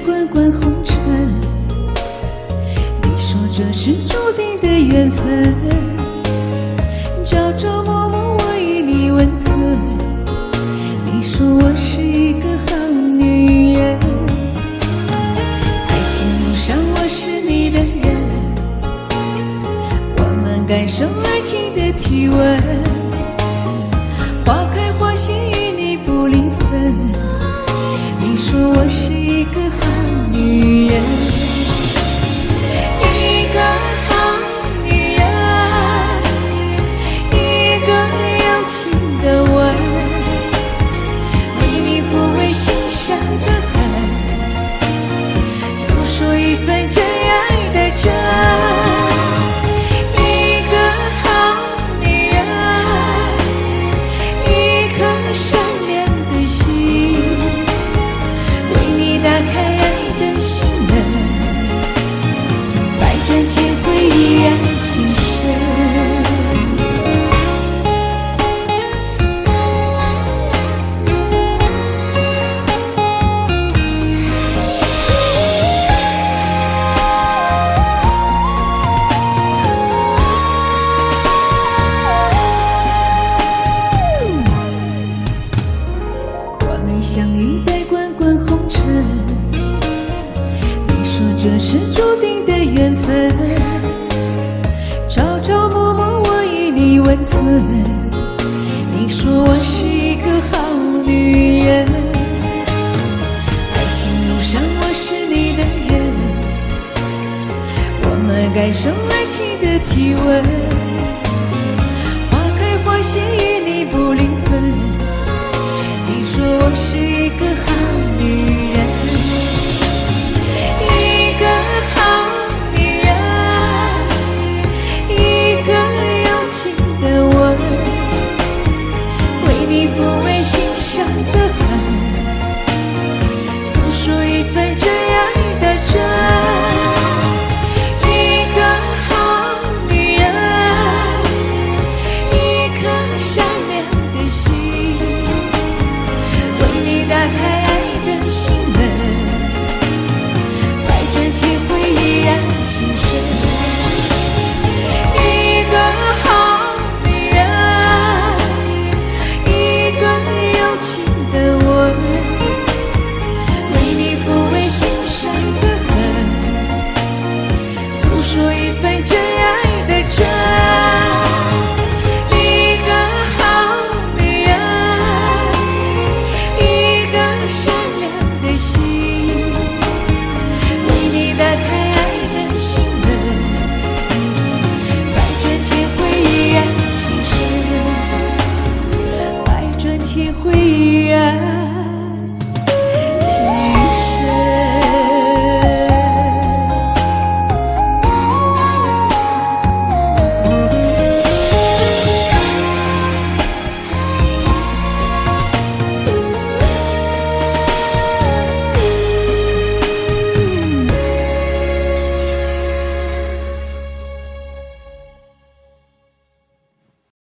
滚滚红尘你说这是注定的缘分朝朝暮暮我与你温存你说我是一个好女人爱情路上我是你的人我们感受爱情的体温花开的吻，为你抚慰心上的与你温存，你说我是一个好女人。爱情路上我是你的人，我们感受爱情的体温，